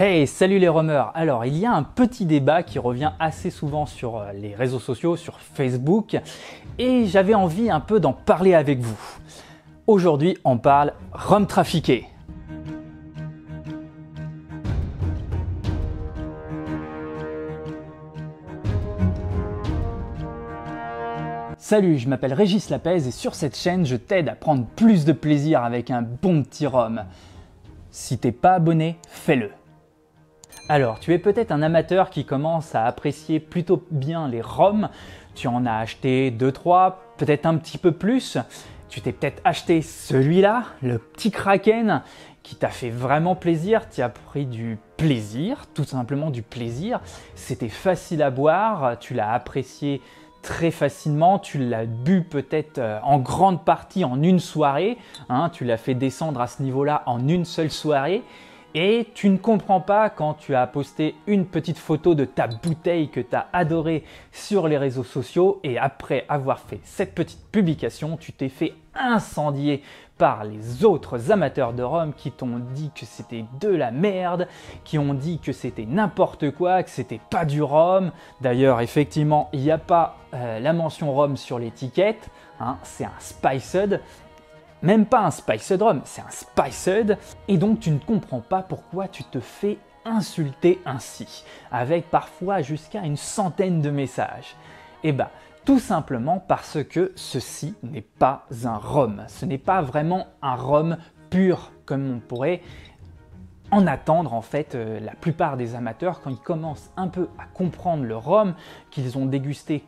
Hey, salut les romeurs Alors, il y a un petit débat qui revient assez souvent sur euh, les réseaux sociaux, sur Facebook, et j'avais envie un peu d'en parler avec vous. Aujourd'hui, on parle rhum trafiqué. Salut, je m'appelle Régis Lapez et sur cette chaîne, je t'aide à prendre plus de plaisir avec un bon petit rhum. Si t'es pas abonné, fais-le. Alors, tu es peut-être un amateur qui commence à apprécier plutôt bien les ROM. Tu en as acheté 2-3, peut-être un petit peu plus. Tu t'es peut-être acheté celui-là, le petit Kraken, qui t'a fait vraiment plaisir. Tu as pris du plaisir, tout simplement du plaisir. C'était facile à boire, tu l'as apprécié très facilement, tu l'as bu peut-être euh, en grande partie en une soirée, hein. tu l'as fait descendre à ce niveau-là en une seule soirée, et tu ne comprends pas quand tu as posté une petite photo de ta bouteille que tu as adorée sur les réseaux sociaux et après avoir fait cette petite publication, tu t'es fait incendier par les autres amateurs de rhum qui t'ont dit que c'était de la merde, qui ont dit que c'était n'importe quoi, que c'était pas du rhum. D'ailleurs, effectivement, il n'y a pas euh, la mention rhum sur l'étiquette, hein, c'est un spiced même pas un spiced rum, c'est un spiced, et donc tu ne comprends pas pourquoi tu te fais insulter ainsi, avec parfois jusqu'à une centaine de messages. Eh bien, tout simplement parce que ceci n'est pas un rhum, ce n'est pas vraiment un rhum pur comme on pourrait en attendre en fait euh, la plupart des amateurs quand ils commencent un peu à comprendre le rhum, qu'ils ont dégusté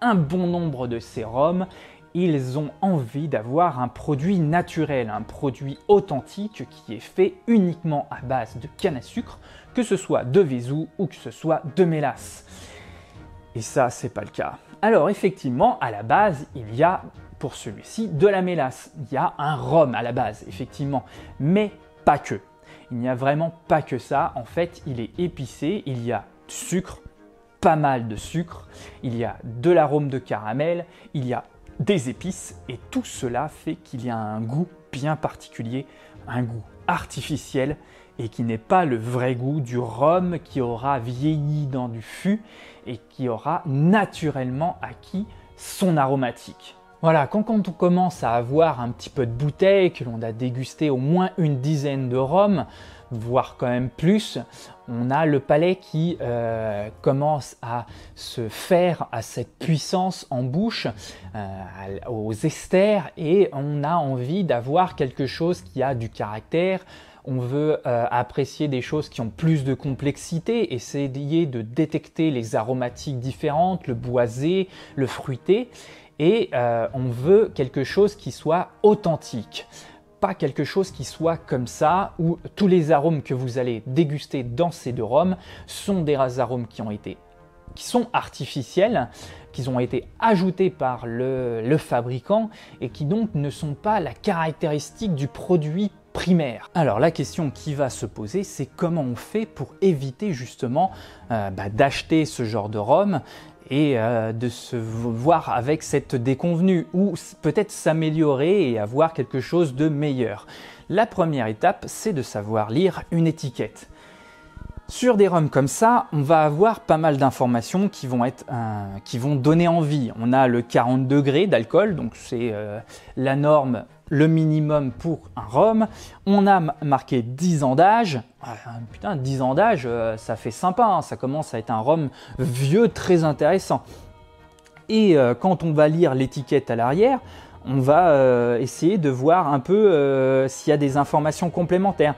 un bon nombre de ces rhums ils ont envie d'avoir un produit naturel, un produit authentique qui est fait uniquement à base de canne à sucre, que ce soit de Vézou ou que ce soit de mélasse. Et ça, c'est pas le cas. Alors effectivement, à la base, il y a pour celui-ci de la mélasse. Il y a un rhum à la base, effectivement, mais pas que. Il n'y a vraiment pas que ça. En fait, il est épicé, il y a sucre, pas mal de sucre, il y a de l'arôme de caramel, il y a des épices et tout cela fait qu'il y a un goût bien particulier, un goût artificiel et qui n'est pas le vrai goût du rhum qui aura vieilli dans du fût et qui aura naturellement acquis son aromatique. Voilà, quand, on commence à avoir un petit peu de bouteille, que l'on a dégusté au moins une dizaine de rhums, voire quand même plus, on a le palais qui euh, commence à se faire à cette puissance en bouche, euh, aux esters, et on a envie d'avoir quelque chose qui a du caractère, on veut euh, apprécier des choses qui ont plus de complexité, essayer de détecter les aromatiques différentes, le boisé, le fruité, et on veut quelque chose qui soit authentique pas quelque chose qui soit comme ça, où tous les arômes que vous allez déguster dans ces deux rhums sont des arômes qui ont été qui sont artificiels, qui ont été ajoutés par le, fabricant et qui donc ne sont pas la caractéristique du produit primaire. Alors la question qui va se poser, c'est comment on fait pour éviter justement euh, bah, d'acheter ce genre de rhum et euh, de se voir avec cette déconvenue ou peut-être s'améliorer et avoir quelque chose de meilleur. La première étape, c'est de savoir lire une étiquette. Sur des rhums comme ça, on va avoir pas mal d'informations qui vont euh, donner envie. On a le 40 degrés d'alcool, donc c'est euh, la norme, le minimum pour un rhum. On a marqué 10 ans d'âge. Ah, putain, 10 ans d'âge, euh, ça fait sympa. Hein. ça commence à être un rhum vieux, très intéressant. Et quand on va lire l'étiquette à l'arrière, on va essayer de voir un peu s'il y a des informations complémentaires.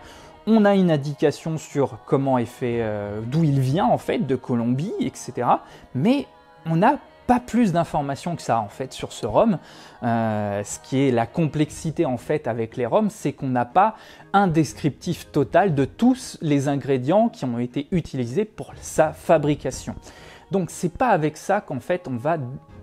On a une indication sur comment est fait, euh, d'où il vient en fait, de Colombie, etc. Mais on n'a pas plus d'informations que ça en fait sur ce rhum. Euh, ce qui est la complexité en fait avec les rhums, c'est qu'on n'a pas un descriptif total de tous les ingrédients qui ont été utilisés pour sa fabrication. Donc c'est pas avec ça qu'en fait on va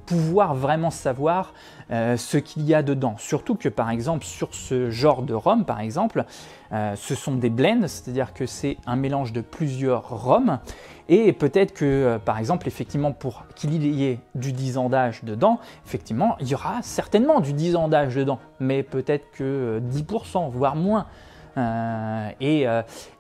pouvoir vraiment savoir euh, ce qu'il y a dedans. Surtout que par exemple sur ce genre de rhum par exemple, euh, ce sont des blends, c'est-à-dire que c'est un mélange de plusieurs rhums. Et peut-être que euh, par exemple effectivement pour qu'il y ait du 10 ans d'âge dedans, effectivement il y aura certainement du 10 ans d'âge dedans, mais peut-être que 10%, voire moins. Et,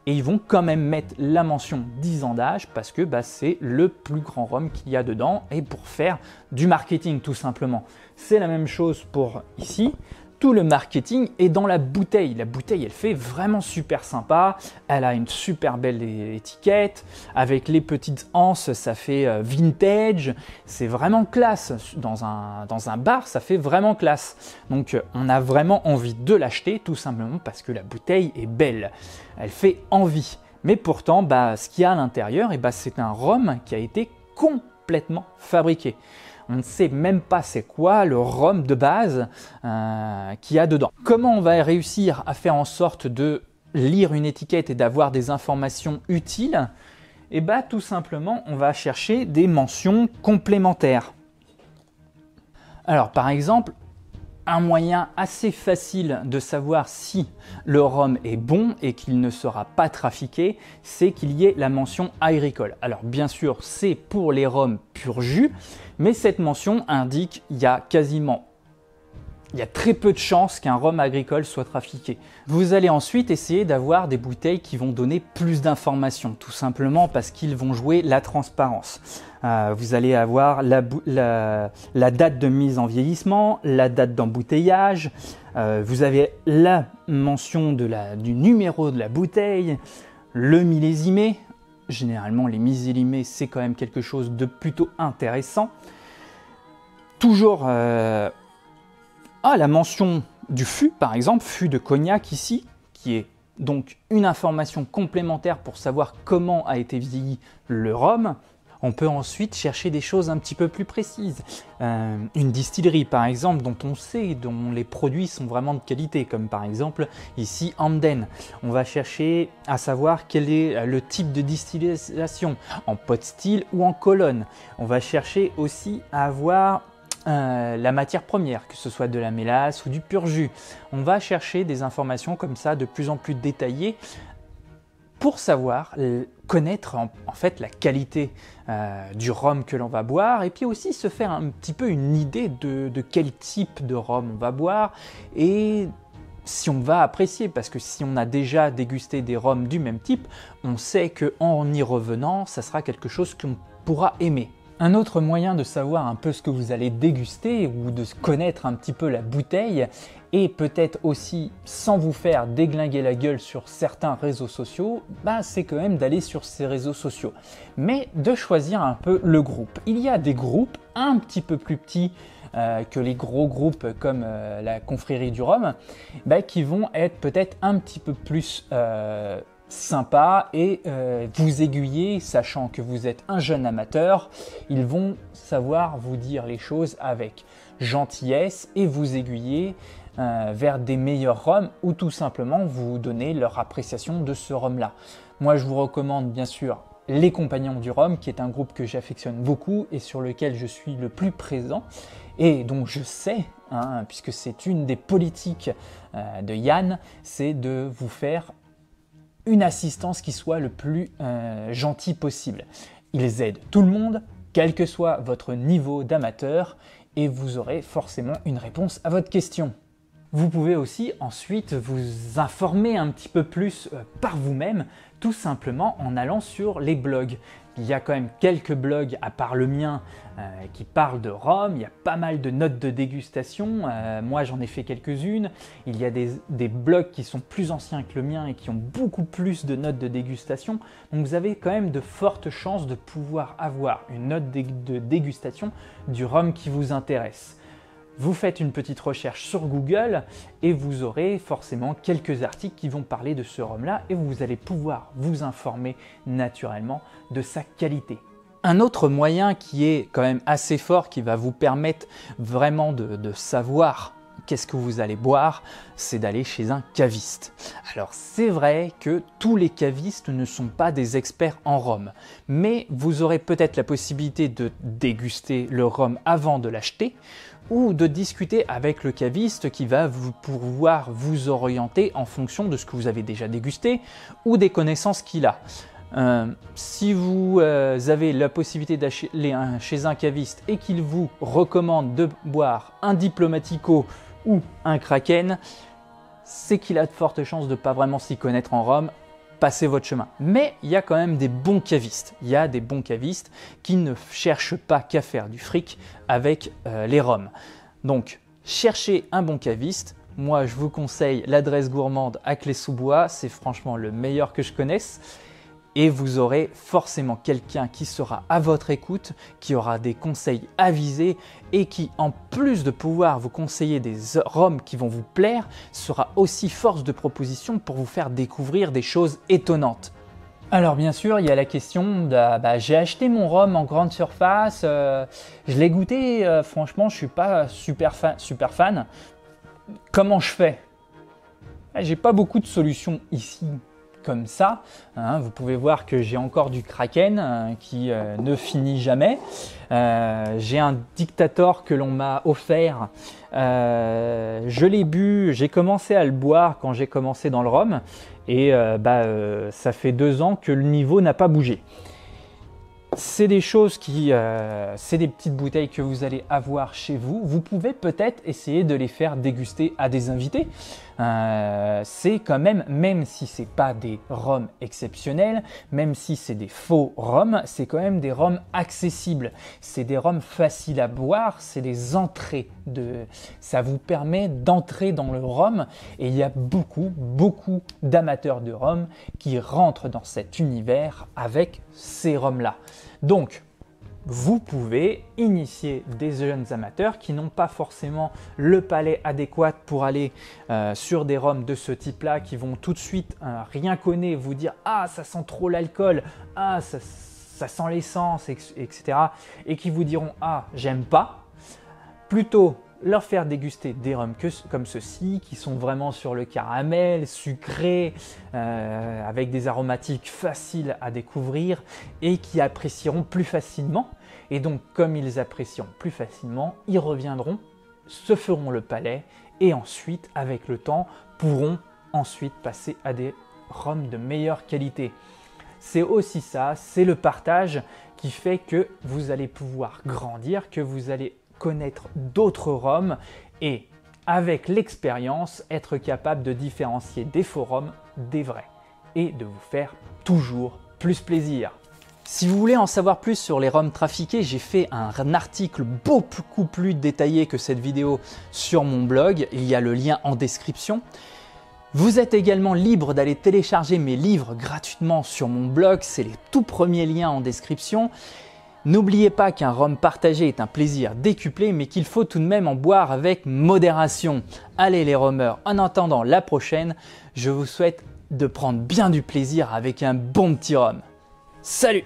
ils vont quand même mettre la mention 10 ans d'âge parce que bah, c'est le plus grand rhum qu'il y a dedans et pour faire du marketing tout simplement. C'est la même chose pour ici tout le marketing est dans la bouteille. La bouteille, elle fait vraiment super sympa. Elle a une super belle étiquette. Avec les petites anses, ça fait euh, vintage. C'est vraiment classe. Dans un, bar, ça fait vraiment classe. Donc, euh, on a vraiment envie de l'acheter, tout simplement parce que la bouteille est belle. Elle fait envie. Mais pourtant, bah, ce qu'il y a à l'intérieur, eh bah, c'est un rhum qui a été complètement fabriqué. On ne sait même pas c'est quoi le rhum de base euh, qu'il y a dedans. Comment on va réussir à faire en sorte de lire une étiquette et d'avoir des informations utiles? Eh bien tout simplement, on va chercher des mentions complémentaires. Alors par exemple, un moyen assez facile de savoir si le rhum est bon et qu'il ne sera pas trafiqué, c'est qu'il y ait la mention agricole. Alors bien sûr, c'est pour les rhums pur jus, mais cette mention indique qu'il y a quasiment il y a très peu de chances qu'un rhum agricole soit trafiqué. Vous allez ensuite essayer d'avoir des bouteilles qui vont donner plus d'informations, tout simplement parce qu'ils vont jouer la transparence. Euh, vous allez avoir la, date de mise en vieillissement, la date d'embouteillage, euh, vous avez la mention du numéro de la bouteille, le millésimé. Généralement, les millésimés, c'est quand même quelque chose de plutôt intéressant. Toujours euh, ah, la mention du fût, par exemple, fût de cognac ici, qui est donc une information complémentaire pour savoir comment a été vieilli le rhum. On peut ensuite chercher des choses un petit peu plus précises. Euh, une distillerie, par exemple, dont on sait, dont les produits sont vraiment de qualité, comme par exemple ici Amden. On va chercher à savoir quel est le type de distillation, en pot style ou en colonne. On va chercher aussi à avoir euh, la matière première, que ce soit de la mélasse ou du pur jus. On va chercher des informations comme ça de plus en plus détaillées pour savoir connaître en, fait la qualité euh, du rhum que l'on va boire et puis aussi se faire un petit peu une idée de, de quel type de rhum on va boire et si on va apprécier, parce que si on a déjà dégusté des rhums du même type, on sait que en y revenant, ça sera quelque chose qu'on pourra aimer. Un autre moyen de savoir un peu ce que vous allez déguster ou de connaître un petit peu la bouteille et peut-être aussi sans vous faire déglinguer la gueule sur certains réseaux sociaux, bah c'est quand même d'aller sur ces réseaux sociaux. Mais de choisir un peu le groupe. Il y a des groupes un petit peu plus petits euh, que les gros groupes comme euh, la confrérie du Rhum, bah, qui vont être peut-être un petit peu plus euh, sympa et euh, vous aiguiller, sachant que vous êtes un jeune amateur, ils vont savoir vous dire les choses avec gentillesse et vous aiguiller euh, vers des meilleurs rhums ou tout simplement vous donner leur appréciation de ce rhum-là. Moi, je vous recommande bien sûr les Compagnons du Rhum, qui est un groupe que j'affectionne beaucoup et sur lequel je suis le plus présent. Et donc je sais, hein, puisque c'est une des politiques euh, de Yann, c'est de vous faire une assistance qui soit le plus euh, gentil possible. Ils aident tout le monde, quel que soit votre niveau d'amateur, et vous aurez forcément une réponse à votre question. Vous pouvez aussi ensuite vous informer un petit peu plus euh, par vous-même, tout simplement en allant sur les blogs. Il y a quand même quelques blogs, à part le mien, euh, qui parlent de Rome. Il y a pas mal de notes de dégustation. Euh, moi, j'en ai fait quelques-unes. Il y a des, blogs qui sont plus anciens que le mien et qui ont beaucoup plus de notes de dégustation. Donc, vous avez quand même de fortes chances de pouvoir avoir une note de dégustation du rhum qui vous intéresse. Vous faites une petite recherche sur Google et vous aurez forcément quelques articles qui vont parler de ce rhum-là et vous allez pouvoir vous informer naturellement de sa qualité. Un autre moyen qui est quand même assez fort, qui va vous permettre vraiment de, savoir qu'est-ce que vous allez boire, c'est d'aller chez un caviste. Alors c'est vrai que tous les cavistes ne sont pas des experts en rhum, mais vous aurez peut-être la possibilité de déguster le rhum avant de l'acheter ou de discuter avec le caviste qui va vous pouvoir vous orienter en fonction de ce que vous avez déjà dégusté ou des connaissances qu'il a. Euh, si vous euh, avez la possibilité d'aller chez un caviste et qu'il vous recommande de boire un diplomatico ou un kraken, c'est qu'il a de fortes chances de pas vraiment s'y connaître en rhum, passez votre chemin. Mais il y a quand même des bons cavistes. Il y a des bons cavistes qui ne cherchent pas qu'à faire du fric avec euh, les rhums. Donc, cherchez un bon caviste. Moi, je vous conseille l'adresse gourmande à Clé-sous-Bois. C'est franchement le meilleur que je connaisse et vous aurez forcément quelqu'un qui sera à votre écoute, qui aura des conseils avisés et qui, en plus de pouvoir vous conseiller des rhums qui vont vous plaire, sera aussi force de proposition pour vous faire découvrir des choses étonnantes. Alors bien sûr, il y a la question de bah, j'ai acheté mon rhum en grande surface, euh, je l'ai goûté, euh, franchement je suis pas super fan, super fan. Comment je fais? Ah, J'ai pas beaucoup de solutions ici comme ça. Hein. vous pouvez voir que j'ai encore du Kraken euh, qui euh, ne finit jamais. Euh, j'ai un dictator que l'on m'a offert. je l'ai bu, j'ai commencé à le boire quand j'ai commencé dans le rhum. Et bah, ça fait deux ans que le niveau n'a pas bougé. C'est des choses qui, c'est des petites bouteilles que vous allez avoir chez vous. Vous pouvez peut-être essayer de les faire déguster à des invités. Euh, c'est quand même, même si c'est pas des rhums exceptionnels, même si c'est des faux rhums, c'est quand même des rhums accessibles. C'est des rhums faciles à boire, c'est des entrées de, ça vous permet d'entrer dans le rhum et il y a beaucoup, beaucoup d'amateurs de rhum qui rentrent dans cet univers avec ces rhums là. Donc, vous pouvez initier des jeunes amateurs qui n'ont pas forcément le palais adéquat pour aller euh, sur des rhums de ce type-là, qui vont tout de suite euh, rien connaître, vous dire ah ça sent trop l'alcool, ah ça, sent l'essence, etc. Et qui vous diront ah j'aime pas. Plutôt leur faire déguster des rhums comme ceux-ci, qui sont vraiment sur le caramel, sucré, euh, avec des aromatiques faciles à découvrir et qui apprécieront plus facilement. Et donc, comme ils apprécient plus facilement, ils reviendront, se feront le palais et ensuite, avec le temps, pourront ensuite passer à des rhums de meilleure qualité. C'est aussi ça, c'est le partage qui fait que vous allez pouvoir grandir, que vous allez connaître d'autres rhums et avec l'expérience être capable de différencier des faux rhums des vrais et de vous faire toujours plus plaisir. Si vous voulez en savoir plus sur les rhums trafiqués, j'ai fait un article beaucoup plus détaillé que cette vidéo sur mon blog. Il y a le lien en description. Vous êtes également libre d'aller télécharger mes livres gratuitement sur mon blog. C'est les tout premiers liens en description. N'oubliez pas qu'un rhum partagé est un plaisir décuplé, mais qu'il faut tout de même en boire avec modération. Allez les romeurs, en attendant la prochaine, je vous souhaite de prendre bien du plaisir avec un bon petit rhum. Salut